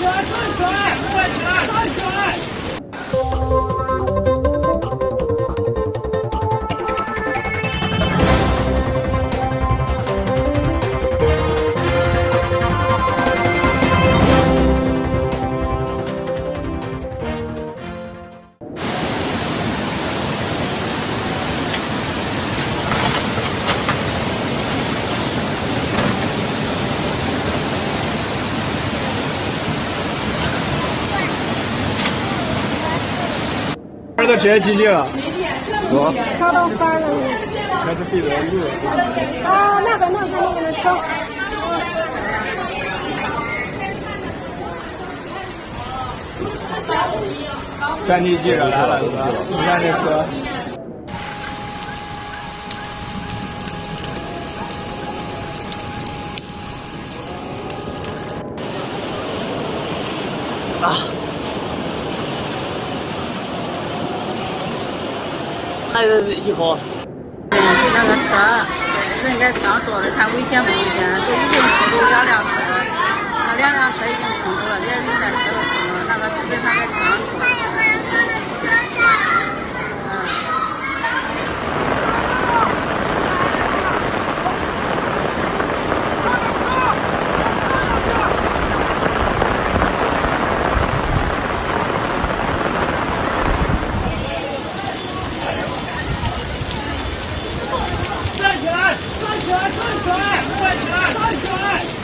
Georgia. 的车几几了？我超到翻了你。开始闭着路。啊，那个那个那个车。站地记者来了，你看这车。啊！还是一伙。那个车人在车上坐的，看危险不危险？都已经冲走两辆车了，那两辆车已经冲走了，连人在车都冲了，那个司机还在车上坐。起来站起来站起来